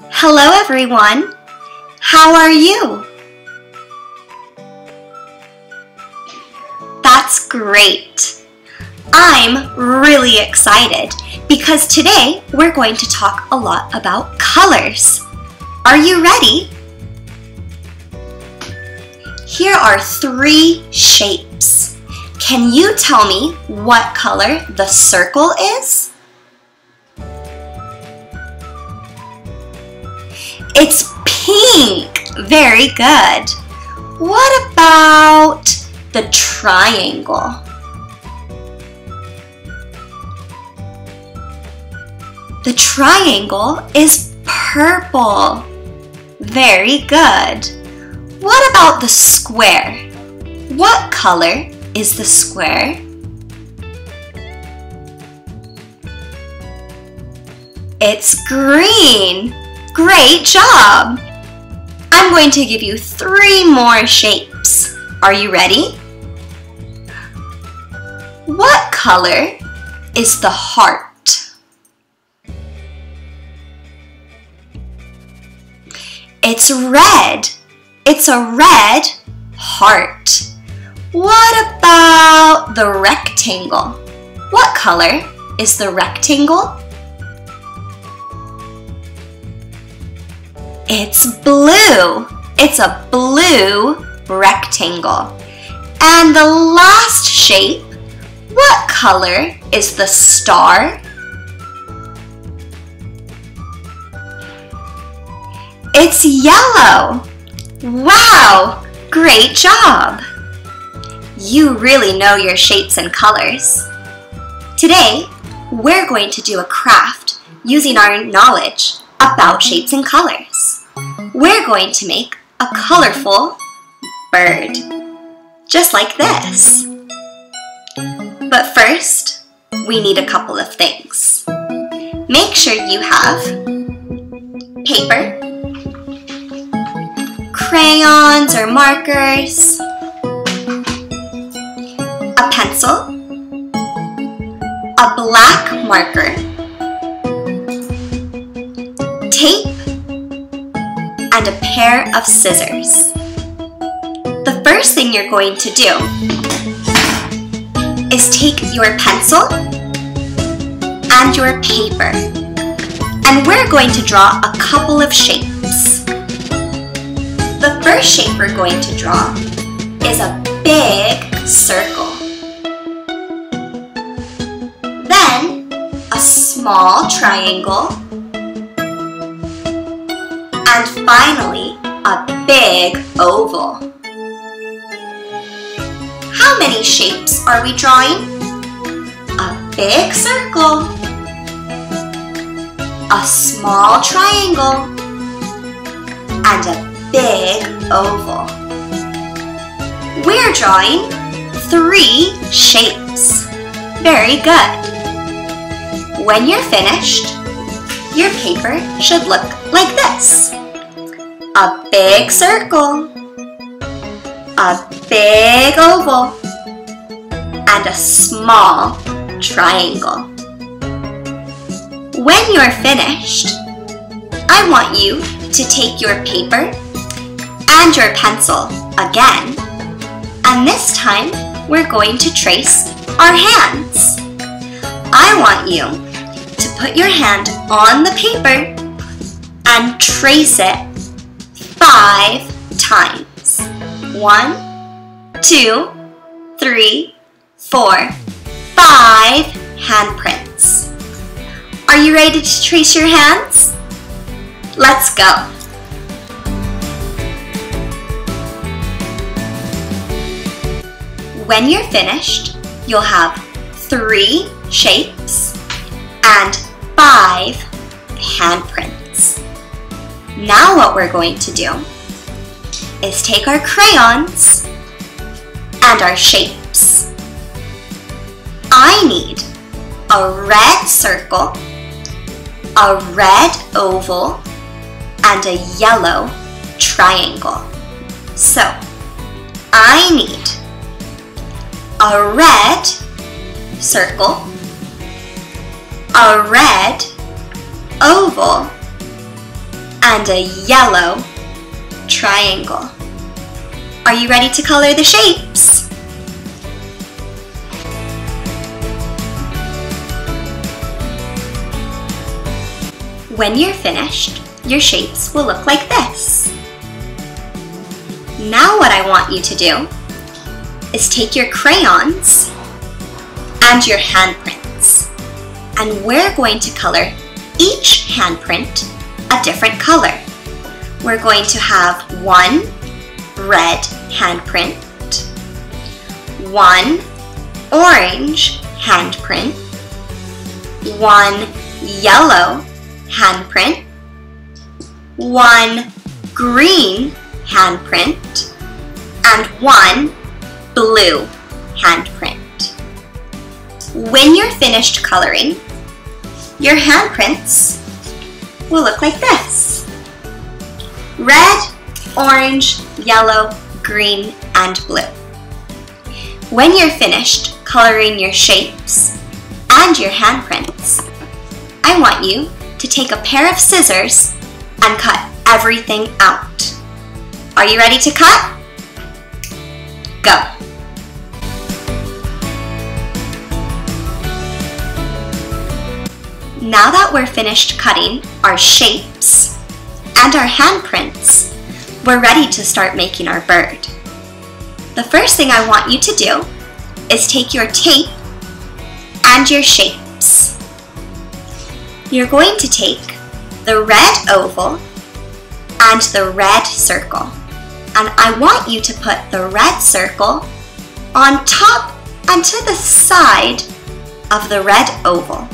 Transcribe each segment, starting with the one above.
Hello everyone! How are you? That's great! I'm really excited because today we're going to talk a lot about colors. Are you ready? Here are three shapes. Can you tell me what color the circle is? It's pink! Very good. What about the triangle? The triangle is purple. Very good. What about the square? What color is the square? It's green. Great job! I'm going to give you three more shapes. Are you ready? What color is the heart? It's red. It's a red heart. What about the rectangle? What color is the rectangle? It's blue. It's a blue rectangle. And the last shape, what color is the star? It's yellow. Wow, great job. You really know your shapes and colors. Today, we're going to do a craft using our knowledge about shapes and colors we're going to make a colorful bird, just like this. But first, we need a couple of things. Make sure you have paper, crayons or markers, a pencil, a black marker, pair of scissors. The first thing you're going to do is take your pencil and your paper and we're going to draw a couple of shapes. The first shape we're going to draw is a big circle. Then a small triangle finally, a big oval. How many shapes are we drawing? A big circle, a small triangle, and a big oval. We're drawing three shapes. Very good. When you're finished, your paper should look like this a big circle, a big oval, and a small triangle. When you're finished, I want you to take your paper and your pencil again, and this time we're going to trace our hands. I want you to put your hand on the paper and trace it five times. One, two, three, four, five handprints. Are you ready to trace your hands? Let's go. When you're finished, you'll have three shapes and five handprints. Now what we're going to do is take our crayons and our shapes. I need a red circle, a red oval, and a yellow triangle. So, I need a red circle, a red oval, and a yellow triangle. Are you ready to color the shapes? When you're finished, your shapes will look like this. Now what I want you to do is take your crayons and your handprints and we're going to color each handprint a different color. We're going to have one red handprint, one orange handprint, one yellow handprint, one green handprint, and one blue handprint. When you're finished coloring, your handprints will look like this. Red, orange, yellow, green, and blue. When you're finished coloring your shapes and your handprints, I want you to take a pair of scissors and cut everything out. Are you ready to cut? Go. Now that we're finished cutting our shapes and our handprints, we're ready to start making our bird. The first thing I want you to do is take your tape and your shapes. You're going to take the red oval and the red circle. And I want you to put the red circle on top and to the side of the red oval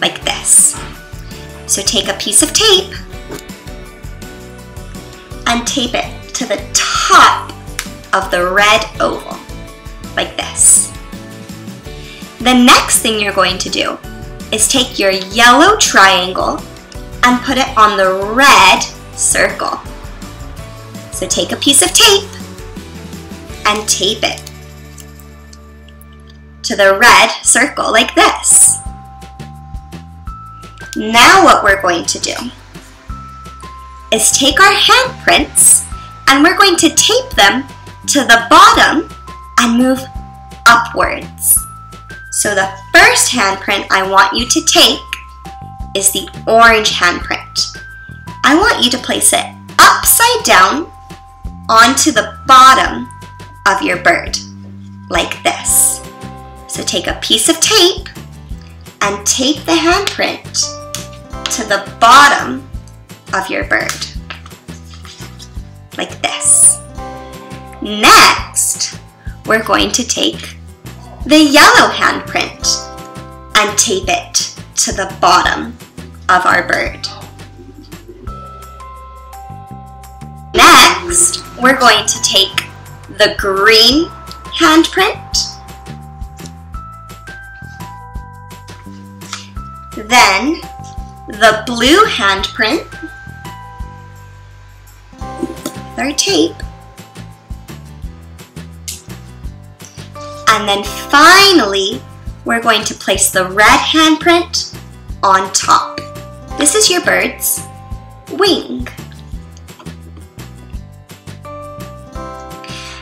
like this. So take a piece of tape and tape it to the top of the red oval, like this. The next thing you're going to do is take your yellow triangle and put it on the red circle. So take a piece of tape and tape it to the red circle like this. Now what we're going to do is take our handprints and we're going to tape them to the bottom and move upwards. So the first handprint I want you to take is the orange handprint. I want you to place it upside down onto the bottom of your bird, like this. So take a piece of tape and tape the handprint to the bottom of your bird, like this. Next, we're going to take the yellow handprint and tape it to the bottom of our bird. Next, we're going to take the green handprint, then the blue handprint, our tape, and then finally we're going to place the red handprint on top. This is your bird's wing.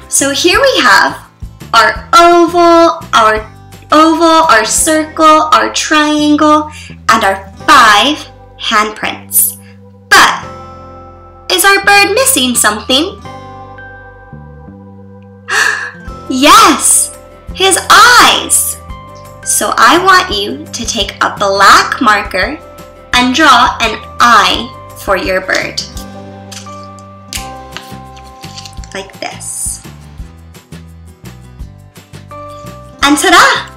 So here we have our oval, our oval, our circle, our triangle, and our five handprints. But is our bird missing something? yes, his eyes. So I want you to take a black marker and draw an eye for your bird. Like this. And ta-da!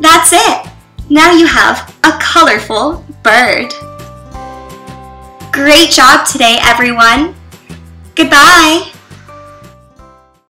That's it! Now you have a colorful bird. Great job today, everyone. Goodbye.